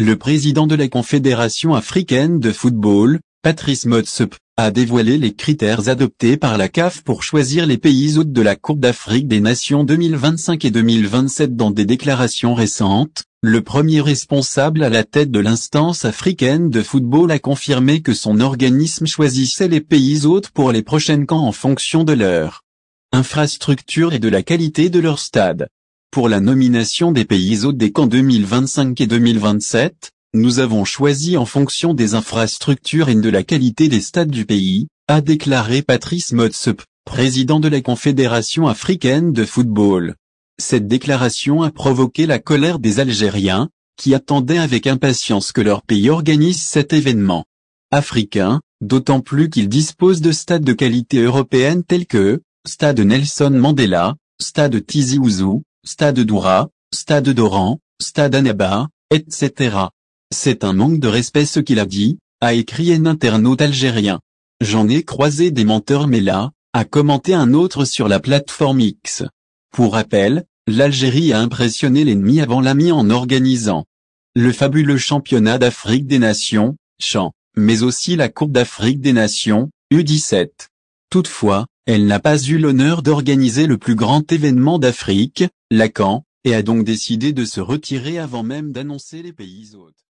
le président de la Confédération africaine de football, Patrice Motsepe, a dévoilé les critères adoptés par la CAF pour choisir les pays hôtes de la Coupe d'Afrique des Nations 2025 et 2027 dans des déclarations récentes. Le premier responsable à la tête de l'instance africaine de football a confirmé que son organisme choisissait les pays hôtes pour les prochaines camps en fonction de leur infrastructure et de la qualité de leur stade. Pour la nomination des pays des camps 2025 et 2027, nous avons choisi en fonction des infrastructures et de la qualité des stades du pays, a déclaré Patrice Motsepe, président de la Confédération africaine de football. Cette déclaration a provoqué la colère des Algériens, qui attendaient avec impatience que leur pays organise cet événement. Africain, d'autant plus qu'il dispose de stades de qualité européenne tels que, Stade Nelson Mandela, Stade Tizi Ouzou, Stade Doura, Stade d'Oran, Stade Annaba, etc. C'est un manque de respect ce qu'il a dit, a écrit un internaute algérien. J'en ai croisé des menteurs mais là, a commenté un autre sur la plateforme X. Pour rappel, l'Algérie a impressionné l'ennemi avant l'ami en organisant le fabuleux championnat d'Afrique des Nations, champ, mais aussi la Coupe d'Afrique des Nations, U17. Toutefois, elle n'a pas eu l'honneur d'organiser le plus grand événement d'Afrique, la CAN, et a donc décidé de se retirer avant même d'annoncer les pays hôtes.